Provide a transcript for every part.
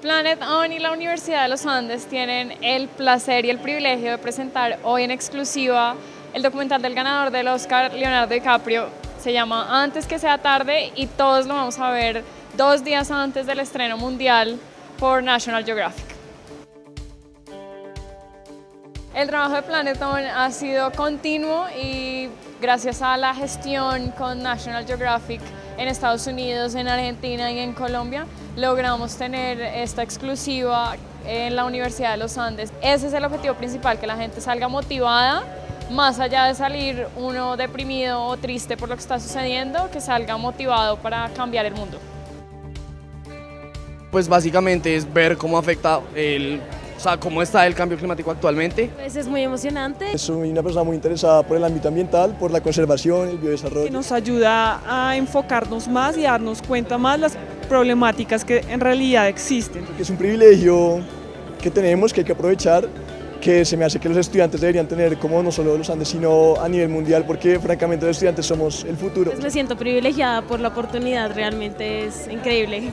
Planet On y la Universidad de los Andes tienen el placer y el privilegio de presentar hoy en exclusiva el documental del ganador del Oscar, Leonardo DiCaprio. Se llama Antes que sea tarde y todos lo vamos a ver dos días antes del estreno mundial por National Geographic. El trabajo de Planet On ha sido continuo y gracias a la gestión con National Geographic en Estados Unidos, en Argentina y en Colombia, logramos tener esta exclusiva en la Universidad de los Andes. Ese es el objetivo principal, que la gente salga motivada, más allá de salir uno deprimido o triste por lo que está sucediendo, que salga motivado para cambiar el mundo. Pues básicamente es ver cómo afecta el sea, cómo está el cambio climático actualmente. Pues es muy emocionante. Soy una persona muy interesada por el ámbito ambiental, por la conservación, el biodesarrollo. Nos ayuda a enfocarnos más y darnos cuenta más las problemáticas que en realidad existen. Es un privilegio que tenemos, que hay que aprovechar, que se me hace que los estudiantes deberían tener como no solo los Andes, sino a nivel mundial, porque francamente los estudiantes somos el futuro. Pues me siento privilegiada por la oportunidad, realmente es increíble.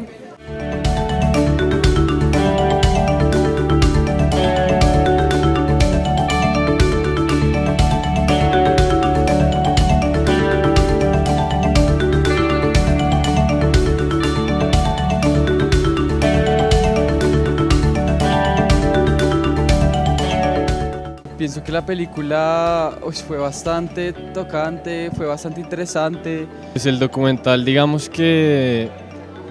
Pienso que la película uy, fue bastante tocante, fue bastante interesante. Pues el documental, digamos que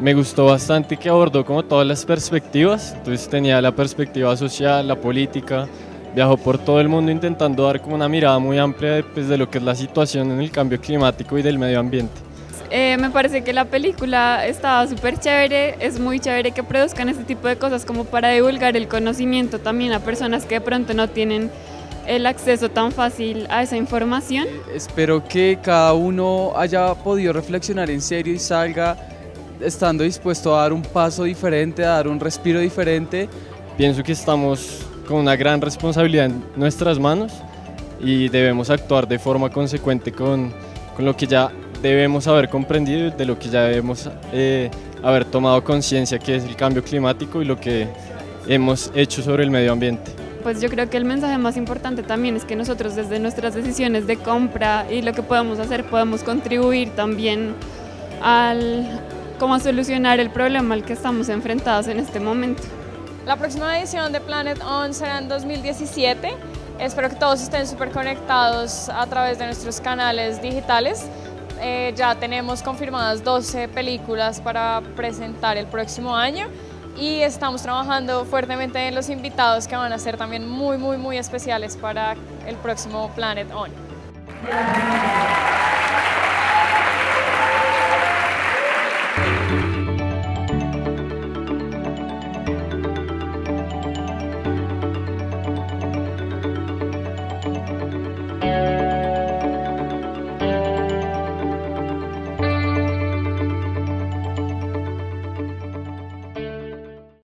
me gustó bastante que abordó como todas las perspectivas, entonces tenía la perspectiva social, la política, viajó por todo el mundo intentando dar como una mirada muy amplia de, pues, de lo que es la situación en el cambio climático y del medio ambiente. Eh, me parece que la película estaba súper chévere, es muy chévere que produzcan este tipo de cosas como para divulgar el conocimiento también a personas que de pronto no tienen el acceso tan fácil a esa información. Espero que cada uno haya podido reflexionar en serio y salga estando dispuesto a dar un paso diferente, a dar un respiro diferente. Pienso que estamos con una gran responsabilidad en nuestras manos y debemos actuar de forma consecuente con, con lo que ya debemos haber comprendido y de lo que ya debemos eh, haber tomado conciencia que es el cambio climático y lo que hemos hecho sobre el medio ambiente. Pues yo creo que el mensaje más importante también es que nosotros desde nuestras decisiones de compra y lo que podemos hacer podemos contribuir también al cómo solucionar el problema al que estamos enfrentados en este momento. La próxima edición de Planet On será en 2017. Espero que todos estén súper conectados a través de nuestros canales digitales. Eh, ya tenemos confirmadas 12 películas para presentar el próximo año y estamos trabajando fuertemente en los invitados que van a ser también muy, muy, muy especiales para el próximo Planet On.